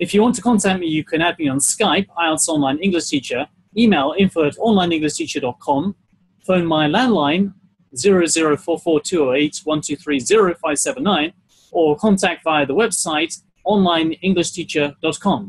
If you want to contact me, you can add me on Skype, IELTS Online English Teacher, email info at onlineenglishteacher.com, phone my landline 0044208 or contact via the website onlineenglishteacher.com.